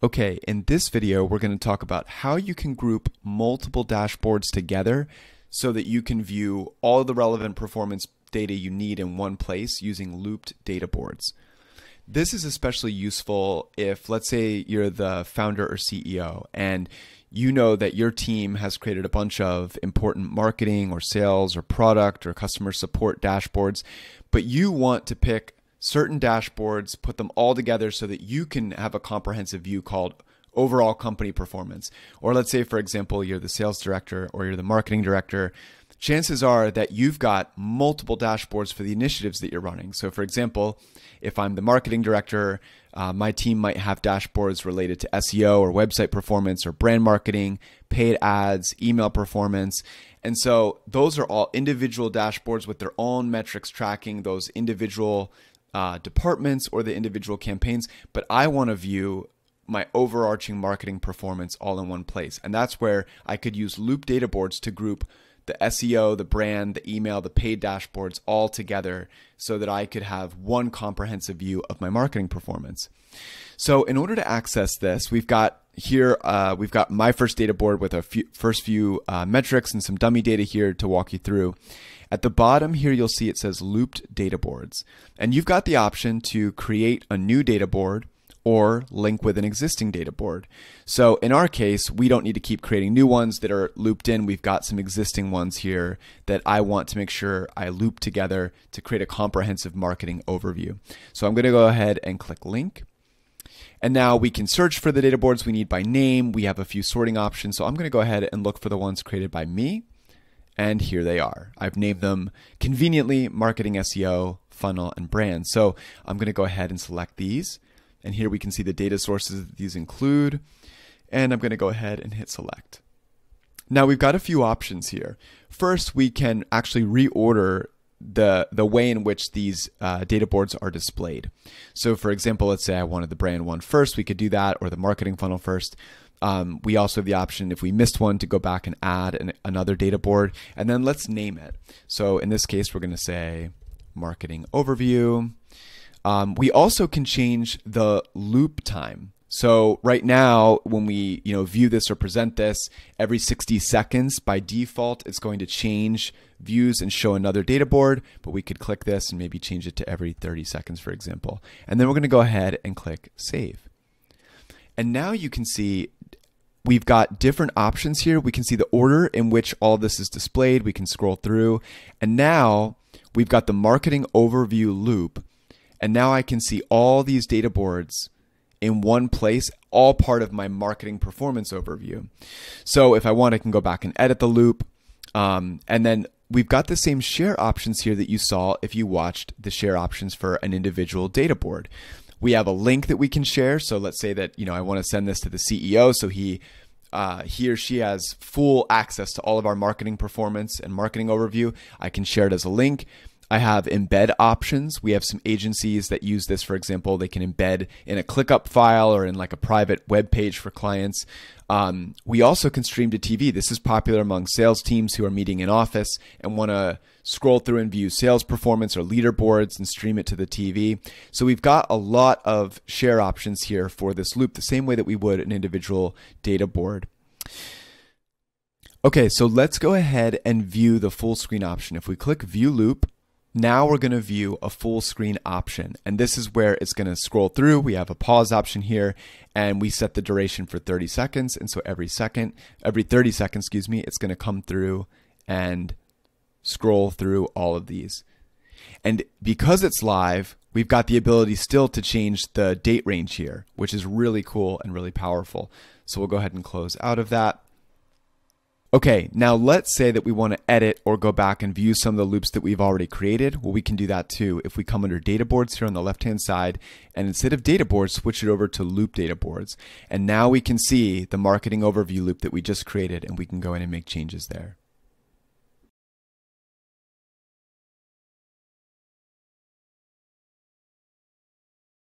Okay, in this video, we're going to talk about how you can group multiple dashboards together so that you can view all the relevant performance data you need in one place using looped Databoards. This is especially useful if, let's say, you're the founder or CEO and you know that your team has created a bunch of important marketing or sales or product or customer support dashboards, but you want to pick certain dashboards, put them all together so that you can have a comprehensive view called overall company performance. Or let's say, for example, you're the sales director or you're the marketing director. Chances are that you've got multiple dashboards for the initiatives that you're running. So, for example, if I'm the marketing director, uh, my team might have dashboards related to SEO or website performance or brand marketing, paid ads, email performance. And so those are all individual dashboards with their own metrics tracking those individual uh, departments or the individual campaigns, but I want to view my overarching marketing performance all in one place. And that's where I could use loop Databoards to group the SEO, the brand, the email, the paid dashboards all together so that I could have one comprehensive view of my marketing performance. So in order to access this, we've got here, uh, we've got my first Databoard with a few, first few uh, metrics and some dummy data here to walk you through. At the bottom here, you'll see it says looped Databoards. And you've got the option to create a new Databoard or link with an existing Databoard. So in our case, we don't need to keep creating new ones that are looped in. We've got some existing ones here that I want to make sure I loop together to create a comprehensive marketing overview. So I'm going to go ahead and click link. And now we can search for the Databoards we need by name. We have a few sorting options. So I'm going to go ahead and look for the ones created by me. And here they are. I've named them conveniently marketing SEO, funnel, and brand. So I'm going to go ahead and select these. And here we can see the data sources that these include. And I'm going to go ahead and hit select. Now we've got a few options here. First, we can actually reorder the the way in which these uh, Databoards are displayed. So, for example, let's say I wanted the brand one first, we could do that, or the marketing funnel first. Um, we also have the option, if we missed one, to go back and add an, another Databoard. And then let's name it. So in this case, we're going to say marketing overview. Um, we also can change the loop time. So right now, when we you know view this or present this, every 60 seconds by default, it's going to change views and show another Databoard. But we could click this and maybe change it to every 30 seconds, for example. And then we're going to go ahead and click save. And now you can see we've got different options here. We can see the order in which all this is displayed. We can scroll through. And now we've got the marketing overview loop. And now I can see all these Databoards in one place, all part of my marketing performance overview. So if I want, I can go back and edit the loop. Um, and then we've got the same share options here that you saw if you watched the share options for an individual Databoard. We have a link that we can share. So let's say that, you know, I want to send this to the CEO so he uh, he or she has full access to all of our marketing performance and marketing overview. I can share it as a link. I have embed options. We have some agencies that use this, for example, they can embed in a ClickUp file or in like a private web page for clients. Um, we also can stream to TV. This is popular among sales teams who are meeting in office and want to scroll through and view sales performance or leaderboards and stream it to the TV. So we've got a lot of share options here for this loop, the same way that we would an individual Databoard. Okay, so let's go ahead and view the full screen option. If we click view loop, now we're going to view a full screen option. And this is where it's going to scroll through. We have a pause option here and we set the duration for 30 seconds. And so every second, every 30 seconds, excuse me, it's going to come through and scroll through all of these. And because it's live, we've got the ability still to change the date range here, which is really cool and really powerful. So we'll go ahead and close out of that. Okay, now let's say that we want to edit or go back and view some of the loops that we've already created. Well, we can do that too. If we come under Databoards here on the left-hand side, and instead of Databoards, switch it over to loop Databoards. And now we can see the marketing overview loop that we just created, and we can go in and make changes there.